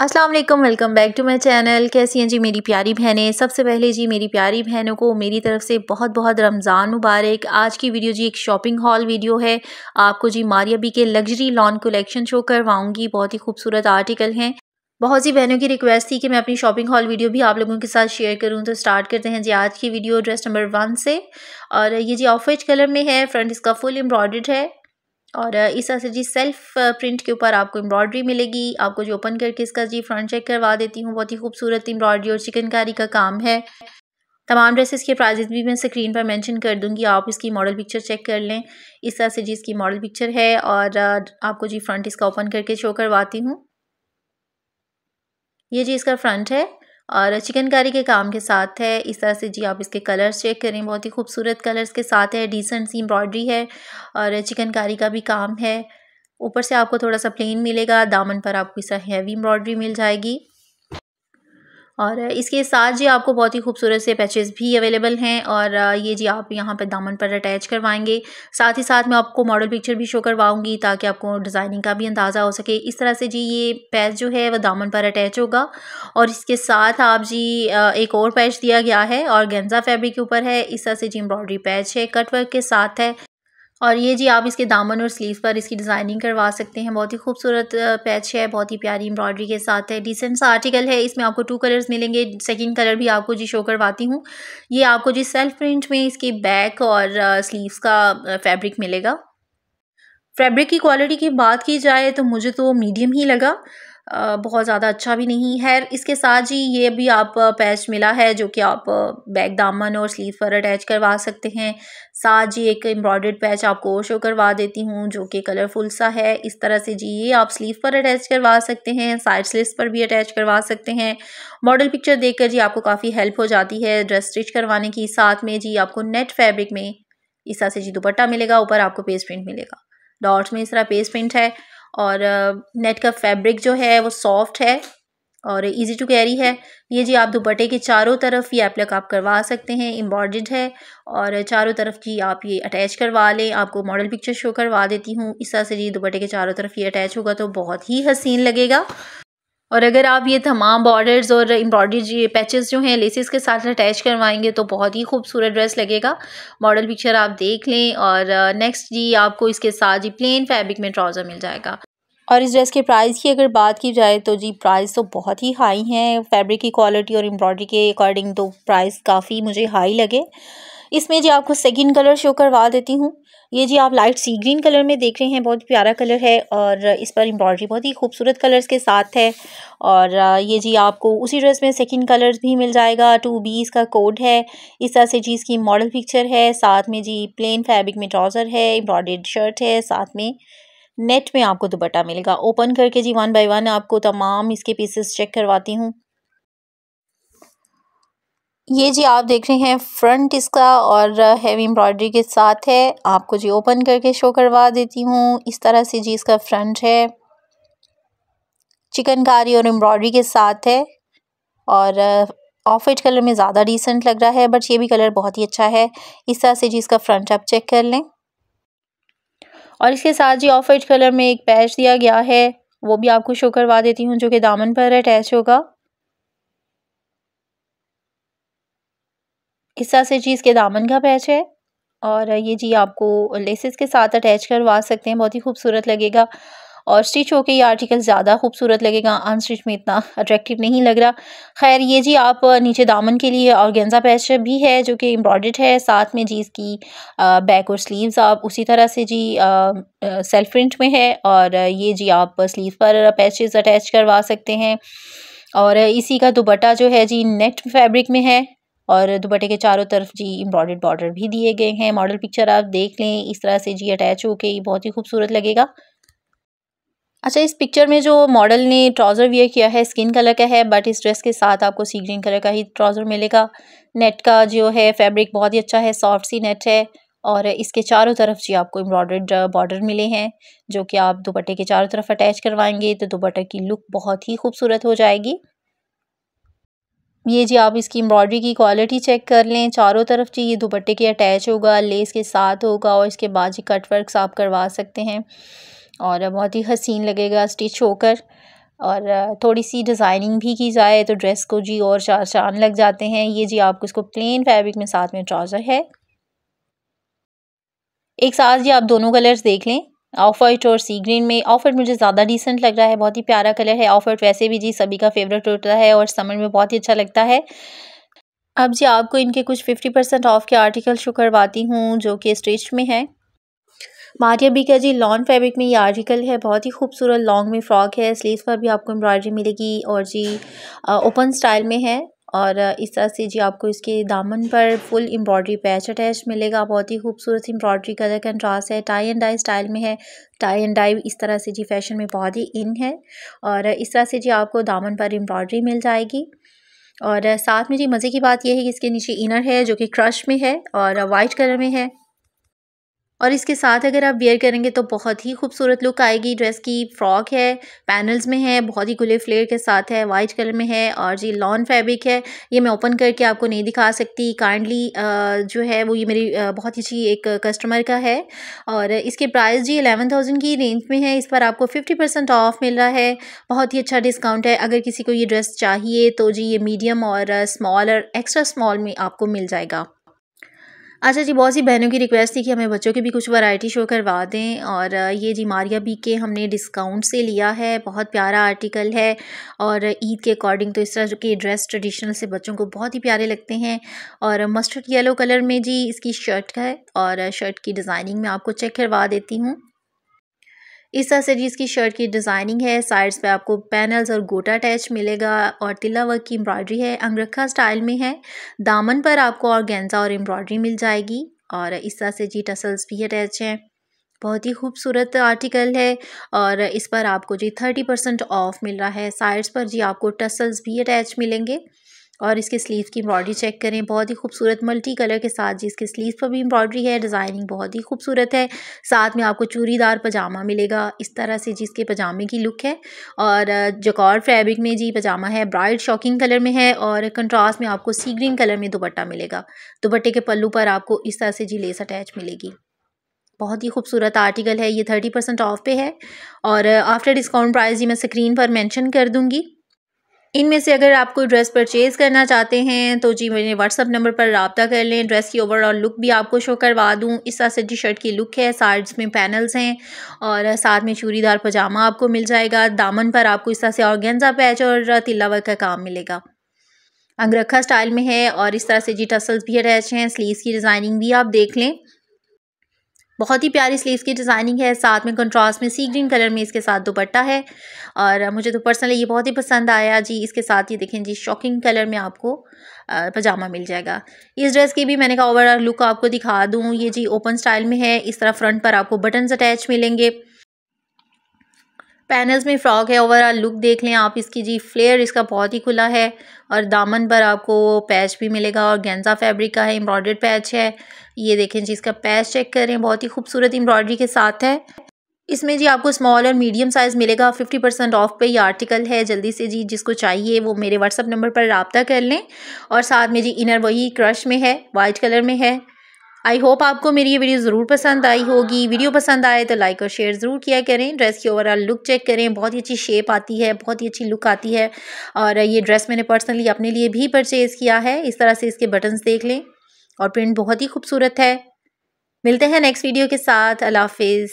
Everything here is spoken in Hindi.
अस्सलाम वालेकुम, welcome back to my channel. कैसी हैं जी मेरी प्यारी बहनें? सबसे पहले जी मेरी प्यारी बहनों को मेरी तरफ़ से बहुत बहुत रमज़ान मुबारक। आज की वीडियो जी एक शॉपिंग हॉल वीडियो है। आपको जी मारिया बी के लग्जरी लॉन कलेक्शन शो करवाऊँगी। बहुत ही खूबसूरत आर्टिकल हैं। बहुत सी बहनों की रिक्वेस्ट थी कि मैं अपनी शॉपिंग हॉल वीडियो भी आप लोगों के साथ शेयर करूँ। तो स्टार्ट करते हैं जी आज की वीडियो ड्रेस नंबर वन से। और ये जी ऑफ़ कलर में है, फ्रंट इसका फुल एम्ब्रॉयड है। और इस तरह से जी सेल्फ प्रिंट के ऊपर आपको एम्ब्रॉयडरी मिलेगी। आपको जो ओपन करके इसका जी फ्रंट चेक करवा देती हूँ, बहुत ही खूबसूरत एम्ब्रॉयडरी और चिकनकारी का काम है। तमाम ड्रेसेस के प्राइजेस भी मैं स्क्रीन पर मेंशन कर दूँगी, आप इसकी मॉडल पिक्चर चेक कर लें। इस तरह से जी इसकी मॉडल पिक्चर है और आपको जी फ्रंट इसका ओपन करके शो करवाती हूँ। ये जी इसका फ्रंट है। और चिकनकारी के काम के साथ है। इस तरह से जी, आप इसके कलर्स चेक करें। बहुत ही खूबसूरत कलर्स के साथ है। डिसेंट सी एम्ब्रॉयडरी है और चिकनकारी का भी काम है। ऊपर से आपको थोड़ा सा प्लेन मिलेगा। दामन पर आपको इस हैवी एम्ब्रॉयडरी मिल जाएगी। और इसके साथ जी आपको बहुत ही खूबसूरत से पैचेस भी अवेलेबल हैं और ये जी आप यहाँ पर दामन पर अटैच करवाएँगे। साथ ही साथ मैं आपको मॉडल पिक्चर भी शो करवाऊँगी ताकि आपको डिज़ाइनिंग का भी अंदाज़ा हो सके। इस तरह से जी ये पैच जो है वह दामन पर अटैच होगा और इसके साथ आप जी एक और पैच दिया गया है और गेंजा फैब्रिक के ऊपर है। इस तरह से जी एम्ब्रॉयडरी पैच है कट वर्क के साथ है। और ये जी, आप इसके दामन और स्लीव पर इसकी डिज़ाइनिंग करवा सकते हैं। बहुत ही खूबसूरत पैच है, बहुत ही प्यारी एम्ब्रॉयडरी के साथ है। डिसेंट सा आर्टिकल है, इसमें आपको टू कलर्स मिलेंगे। सेकंड कलर भी आपको जी शो करवाती हूँ। ये आपको जी सेल्फ प्रिंट में इसकी बैक और स्लीव्स का फैब्रिक मिलेगा। फैब्रिक की क्वालिटी की बात की जाए तो मुझे तो मीडियम ही लगा। बहुत ज़्यादा अच्छा भी नहीं है। इसके साथ जी ये भी आप पैच मिला है जो कि आप बैक दामन और स्लीव पर अटैच करवा सकते हैं। साथ जी एक एम्ब्रॉयड पैच आपको शो करवा देती हूँ जो कि कलरफुल सा है। इस तरह से जी, ये आप स्लीव पर अटैच करवा सकते हैं, साइड स्लिप्स पर भी अटैच करवा सकते हैं। मॉडल पिक्चर देखकर जी आपको काफ़ी हेल्प हो जाती है ड्रेस स्टिच करवाने की। साथ में जी आपको नेट फैब्रिक में इस तरह से जी दुपट्टा मिलेगा, ऊपर आपको पेस्ट प्रिंट मिलेगा। डॉट्स में इस तरह पेस्ट प्रिंट है। और नेट का फैब्रिक जो है वो सॉफ्ट है और इजी टू कैरी है। ये जी आप दुपट्टे के चारों तरफ़ ये एप्लक आप करवा सकते हैं एम्ब्रॉयड है और चारों तरफ़ जी आप ये अटैच करवा लें। आपको मॉडल पिक्चर शो करवा देती हूँ। इस तरह से जी दुपट्टे के चारों तरफ़ ये अटैच होगा तो बहुत ही हसीन लगेगा। और अगर आप ये तमाम बॉर्डर्स और एम्ब्रॉयडरी पैचेस जो हैं लेसेस के साथ अटैच करवाएँगे तो बहुत ही खूबसूरत ड्रेस लगेगा। मॉडल पिक्चर आप देख लें और नेक्स्ट जी आपको इसके साथ जी प्लेन फैब्रिक में ट्राउज़र मिल जाएगा। और इस ड्रेस के प्राइस की अगर बात की जाए तो जी प्राइस तो बहुत ही हाई हैं। फैब्रिक की क्वालिटी और एम्ब्रॉयडरी के अकॉर्डिंग तो प्राइस काफ़ी मुझे हाई लगे। इसमें जी आपको सेकंड कलर शो करवा देती हूँ। ये जी आप लाइट सी ग्रीन कलर में देख रहे हैं, बहुत प्यारा कलर है और इस पर एम्ब्रॉयडरी बहुत ही खूबसूरत कलर्स के साथ है और ये जी आपको उसी ड्रेस में सेकंड कलर्स भी मिल जाएगा टू बी इसका कोड है। इस तरह से जी इसकी मॉडल पिक्चर है, साथ में जी प्लेन फैब्रिक में ट्राउज़र है एम्ब्रॉयड शर्ट है, साथ में नेट में आपको दुपट्टा मिलेगा। ओपन करके जी वन बाय वन आपको तमाम इसके पीसेस चेक करवाती हूँ। ये जी आप देख रहे हैं फ्रंट इसका और हैवी एम्ब्रॉयडरी के साथ है। आपको जी ओपन करके शो करवा देती हूँ। इस तरह से जी इसका फ्रंट है। चिकनकारी और एम्ब्रॉयडरी के साथ है। और ऑफ़ वाइट कलर में ज़्यादा डिसेंट लग रहा है बट ये भी कलर बहुत ही अच्छा है। इस तरह से जी इसका फ्रंट आप चेक कर लें। और इसके साथ जी ऑफ़ वाइट कलर में एक पैच दिया गया है। वो भी आपको शो करवा देती हूँ, जो कि दामन पर अटैच होगा। इस तरह से जी इसके दामन का पैच है? और ये जी आपको लेसेस के साथ अटैच करवा सकते हैं, बहुत ही खूबसूरत लगेगा। और स्टिच होके ये आर्टिकल ज़्यादा खूबसूरत लगेगा, अनस्टिच में इतना अट्रैक्टिव नहीं लग रहा। खैर, ये जी आप नीचे दामन के लिए और गेंजा पैच भी है, जो कि एम्ब्रॉयड है, साथ में जी इसकी बैक और स्लीव्स आप उसी तरह से जी सेल्फ प्रिंट में है। और ये जी आप स्लीव पर पैचेस अटैच करवा सकते हैं। और इसी का दुपट्टा जो है जी नेट फैब्रिक में है। और दुपट्टे के चारों तरफ़ जी एम्ब्रॉयड बॉर्डर भी दिए गए हैं। मॉडल पिक्चर आप देख लें, इस तरह से जी अटैच होके ये बहुत ही खूबसूरत लगेगा। अच्छा इस पिक्चर में जो मॉडल ने ट्राउज़र वियर किया है स्किन कलर का है बट इस ड्रेस के साथ आपको सी ग्रीन कलर का ही ट्राउज़र मिलेगा। नेट का जो है फैब्रिक बहुत ही अच्छा है सॉफ्ट सी नेट है और इसके चारों तरफ़ जी आपको एम्ब्रॉयड बॉर्डर मिले हैं, जो कि आप दुपट्टे के चारों तरफ़ अटैच करवाएँगे तो दुपट्टे की लुक बहुत ही खूबसूरत हो जाएगी। ये जी, आप इसकी एम्ब्रॉयडरी की क्वालिटी चेक कर लें। चारों तरफ़ जी, ये दुपट्टे के अटैच होगा लेस के साथ होगा और इसके बाद जी कट वर्क आप करवा सकते हैं। और बहुत ही हसीन लगेगा स्टिच होकर। और थोड़ी सी डिज़ाइनिंग भी की जाए तो ड्रेस को जी और चार चाँद लग जाते हैं। ये जी आपको इसको प्लेन फैब्रिक में साथ में ट्राउज़र है। एक साथ जी, आप दोनों कलर्स देख लें। ऑफ़ वाइट और सी ग्रीन में ऑफ़ वाइट मुझे ज़्यादा डिसेंट लग रहा है, बहुत ही प्यारा कलर है ऑफ़ वाइट वैसे भी जी, सभी का फेवरेट होता है और समर में बहुत ही अच्छा लगता है। अब जी आपको इनके कुछ फिफ्टी परसेंट ऑफ़ के आर्टिकल शो करवाती हूँ, जो कि स्टिच में है। मारिया बी का जी लॉन फैब्रिक में ये आर्टिकल है, बहुत ही खूबसूरत लॉन्ग में फ्रॉक है स्लीव पर भी आपको एम्ब्रॉयडरी मिलेगी और जी ओपन स्टाइल में है। और इस तरह से जी आपको इसके दामन पर फुल एम्ब्रॉयडरी पैच अटैच मिलेगा। बहुत ही खूबसूरत एम्ब्रॉयडरी कलर कंट्रास्ट है। टाई एंड डाई स्टाइल में है। टाई एंड डाई इस तरह से जी फ़ैशन में बहुत ही इन है। और इस तरह से जी आपको दामन पर एम्ब्रॉयडरी मिल जाएगी। और साथ में जी मज़े की बात यह है कि इसके नीचे इनर है जो कि क्रश में है और वाइट कलर में है। और इसके साथ अगर आप वेयर करेंगे तो बहुत ही खूबसूरत लुक आएगी। ड्रेस की फ्रॉक है पैनल्स में है, बहुत ही खुले फ्लेयर के साथ है वाइट कलर में है और जी लॉन फैब्रिक है। ये मैं ओपन करके आपको नहीं दिखा सकती। काइंडली जो है वो ये मेरी बहुत ही अच्छी एक कस्टमर का है। और इसके प्राइस जी एलेवन थाउज़ेंड की रेंज में है। इस पर आपको फिफ्टी परसेंट ऑफ़ मिल रहा है। बहुत ही अच्छा डिस्काउंट है। अगर किसी को ये ड्रेस चाहिए तो जी ये मीडियम और स्मॉल और एक्स्ट्रा स्मॉल में आपको मिल जाएगा। अच्छा जी, बहुत सी बहनों की रिक्वेस्ट थी कि हमें बच्चों की भी कुछ वैरायटी शो करवा दें और ये जी मारिया बी के हमने डिस्काउंट से लिया है, बहुत प्यारा आर्टिकल है और ईद के अकॉर्डिंग तो इस तरह के ड्रेस ट्रेडिशनल से बच्चों को बहुत ही प्यारे लगते हैं और मस्टर्ड येलो कलर में जी इसकी शर्ट है और शर्ट की डिज़ाइनिंग में आपको चेक करवा देती हूँ। इस तरह से जी इसकी शर्ट की डिज़ाइनिंग है साइड्स पे आपको पैनल्स और गोटा अटैच मिलेगा और तिल्ला वर्क की एम्ब्रॉयडरी है, अंगरखा स्टाइल में है। दामन पर आपको और गेंजा और एम्ब्रॉयडरी मिल जाएगी और इस तरह से जी टसल्स भी अटैच हैं। बहुत ही खूबसूरत आर्टिकल है और इस पर आपको जी थर्टी परसेंट ऑफ़ मिल रहा है। साइड्स पर जी आपको टसल्स भी अटैच मिलेंगे। और इसके स्लीव की एम्ब्रॉयडरी चेक करें। बहुत ही खूबसूरत मल्टी कलर के साथ जी, इसके स्लीव पर भी एम्ब्रॉयडरी है। डिज़ाइनिंग बहुत ही खूबसूरत है। साथ में आपको चूड़ीदार पजामा मिलेगा। इस तरह से जिसके पजामे की लुक है। और जकौर फैब्रिक में जी, पजामा है। ब्राइट शॉकिंग कलर में है और कंट्रास्ट में आपको सी ग्रीन कलर में दुपट्टा मिलेगा। दुपट्टे के पल्लू पर आपको इस तरह से जी लेस अटैच मिलेगी। बहुत ही खूबसूरत आर्टिकल है। ये थर्टी परसेंट ऑफ़ पे है। और आफ्टर डिस्काउंट प्राइस जी, मैं स्क्रीन पर मेंशन कर दूँगी। इनमें से अगर आप कोई ड्रेस परचेज़ करना चाहते हैं तो जी मेरे व्हाट्सअप नंबर पर रबता कर लें। ड्रेस की ओवरऑल लुक भी आपको शो करवा दूँ। इस तरह से जी शर्ट की लुक है साइड्स में पैनल्स हैं और साथ में चूड़ीदार पजामा आपको मिल जाएगा। दामन पर आपको इस तरह से ऑर्गेन्जा पैच और तिल्ला वर्क का काम मिलेगा। अंगरखा स्टाइल में है और इस तरह से जी टसल्स भी अटैच हैं। स्लीव्स की डिज़ाइनिंग भी आप देख लें। बहुत ही प्यारी स्लीव्स की डिज़ाइनिंग है। साथ में कंट्रास्ट में सी ग्रीन कलर में इसके साथ दुपट्टा है। और मुझे तो पर्सनली ये बहुत ही पसंद आया। जी, इसके साथ ये देखें जी शॉकिंग कलर में आपको पजामा मिल जाएगा। इस ड्रेस की भी मैंने कहा ओवरऑल लुक आपको दिखा दूँ। ये जी ओपन स्टाइल में है। इस तरह फ्रंट पर आपको बटन्स अटैच मिलेंगे। पैनल्स में फ्रॉक है ओवरऑल लुक देख लें आप इसकी जी फ्लेयर इसका बहुत ही खुला है और दामन पर आपको पैच भी मिलेगा और गेंजा फैब्रिक का है एम्ब्रॉयडर्ड पैच है। ये देखें जी, इसका पैच चेक करें, बहुत ही खूबसूरत एम्ब्रॉयडरी के साथ है। इसमें जी आपको स्मॉल और मीडियम साइज़ मिलेगा फिफ्टी परसेंट ऑफ़ पे ये आर्टिकल है, जल्दी से जी, जिसको चाहिए वो मेरे व्हाट्सअप नंबर पर रबता कर लें। और साथ में जी इनर वही क्रश में है वाइट कलर में है। आई होप आपको मेरी ये वीडियो ज़रूर पसंद आई होगी। वीडियो पसंद आए तो लाइक और शेयर ज़रूर किया करें। ड्रेस की ओवरऑल लुक चेक करें। बहुत ही अच्छी शेप आती है, बहुत ही अच्छी लुक आती है। और ये ड्रेस मैंने पर्सनली अपने लिए भी परचेज़ किया है। इस तरह से इसके बटन्स देख लें। और प्रिंट बहुत ही खूबसूरत है। मिलते हैं नेक्स्ट वीडियो के साथ। अल्लाह हाफिज़।